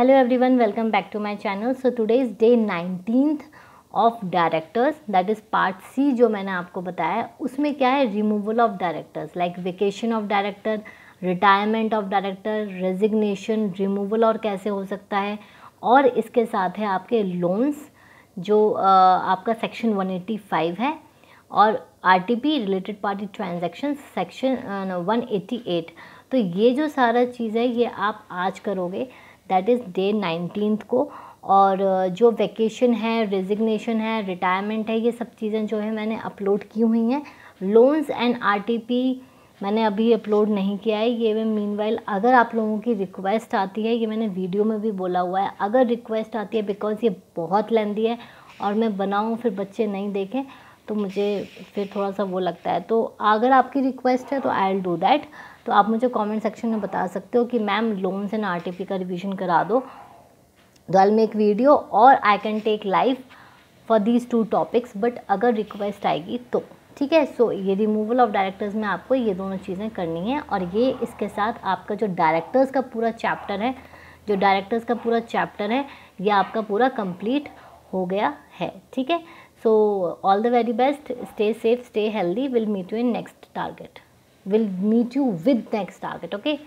hello everyone, welcome back to my channel. So today is day 19th of directors that is part C जो मैंने आपको बताया, उसमें क्या है? Removal of directors like vacation of director retirement of director resignation removal और कैसे हो सकता है? और इसके साथ है आपके लोन्स जो आपका सेक्शन 185 है, और RTP related party transaction section 188 तो ये जो सारा चीज़ है, ये आप आज करोगे। दैट इज़ डे नाइनटीन को। और जो वैकेशन है रेजिग्नेशन है रिटायरमेंट है, ये सब चीज़ें जो है मैंने अपलोड की हुई हैं। लोन्स एंड आरटीपी मैंने अभी अपलोड नहीं किया है। ये मैं मीन अगर आप लोगों की रिक्वेस्ट आती है, ये मैंने वीडियो में भी बोला हुआ है। अगर रिक्वेस्ट आती है बिकॉज़ ये बहुत लेंदी है और मैं बनाऊँ, फिर बच्चे नहीं देखें। तो मुझे फिर थोड़ा सा वो लगता है। तो अगर आपकी रिक्वेस्ट है तो आई विल डू दैट तो आप मुझे कमेंट सेक्शन में बता सकते हो कि मैम लोन्स एंड आरटीपी का रिविज़न करा दो। तो आई मेक वीडियो और I can take live for these two topics but अगर रिक्वेस्ट आएगी तो। ठीक है? सो ये रिमूवल ऑफ़ डायरेक्टर्स में आपको ये दोनों चीज़ें करनी है और ये इसके साथ आपका जो डायरेक्टर्स का पूरा चैप्टर है, जो डायरेक्टर्स का पूरा चैप्टर है, ये आपका पूरा कंप्लीट हो गया है। ठीक है? So all the very best. Stay safe, stay healthy. We'll meet you in next target. We'll meet you with next target. Okay.